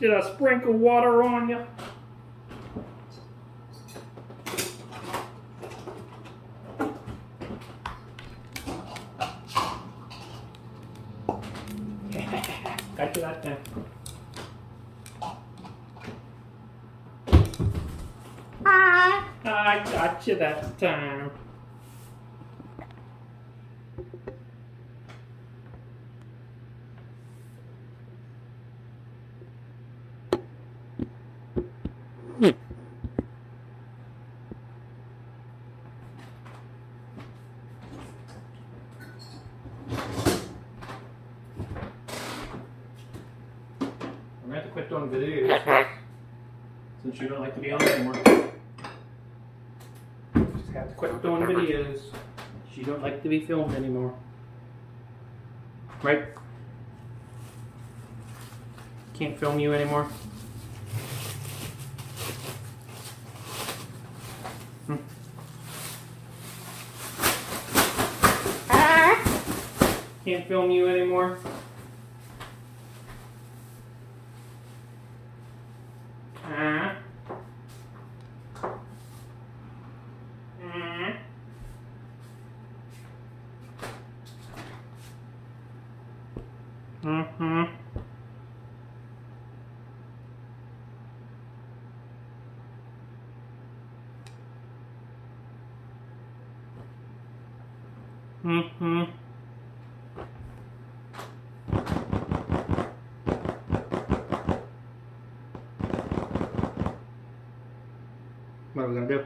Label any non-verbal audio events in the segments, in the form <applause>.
Did I sprinkle water on you? <laughs> Got you that time. I got you that time. Have to quit doing videos <laughs> since you don't like to be on anymore. Just have to quit doing videos. You don't like to be filmed anymore. Right? Can't film you anymore. Hmm. Can't film you anymore. Mm-hmm. Mm-hmm. What are we gonna do?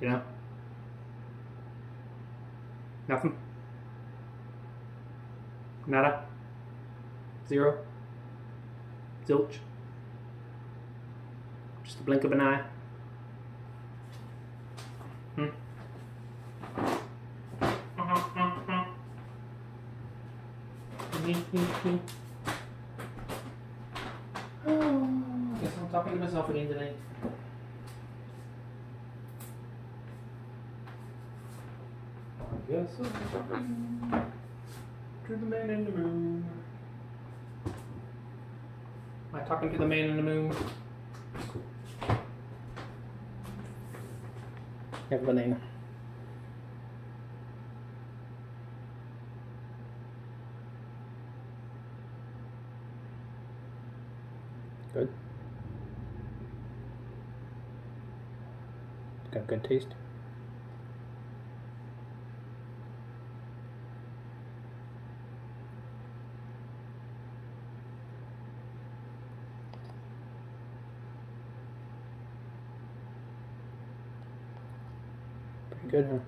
You know? Nothing? Nada? Zero? Zilch? Just a blink of an eye? Hmm? Guess I'm talking to myself again today. I guess I'm talking to the man in the moon. Am I talking to the man in the moon? Have a banana. Good. Got good taste. Good, huh?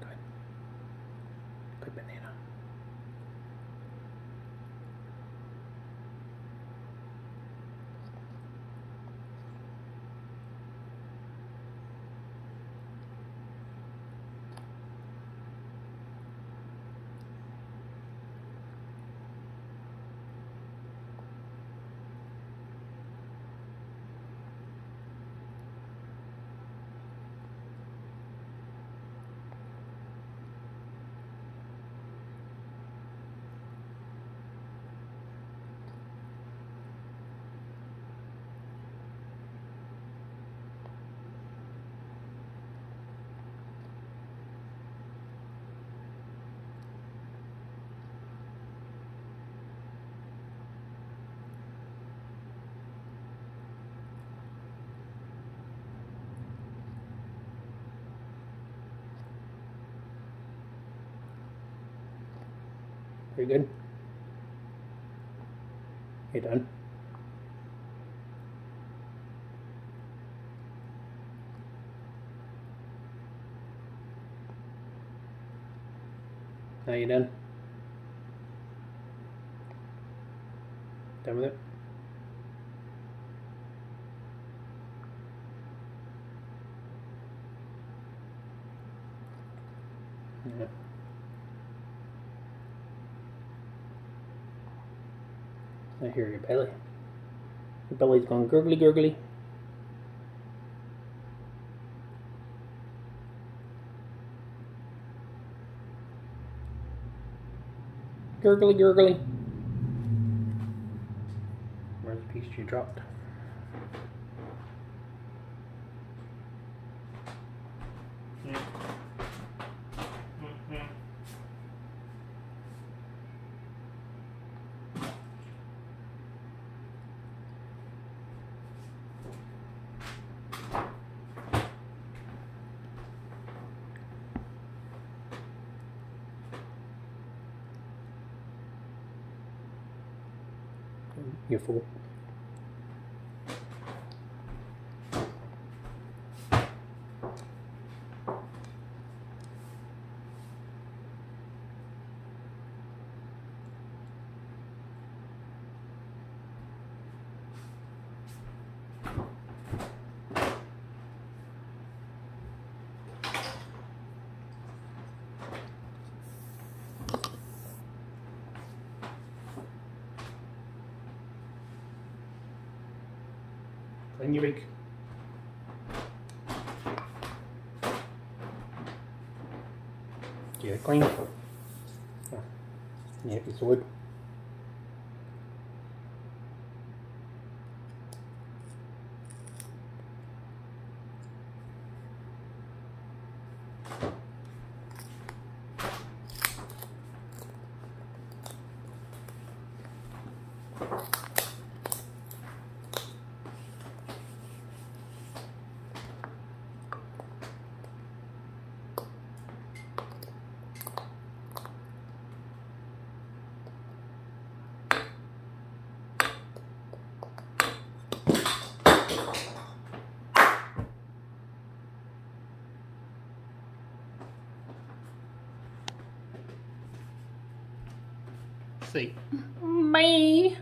Good. Good banana. Pretty good. You done? Now you're done? Done with it? Yeah. I hear your belly. Your belly's going gurgly gurgly. Gurgly gurgly. Where's the piece you dropped? You fool. Your beak. Get it clean. Yeah, it's wood. Me.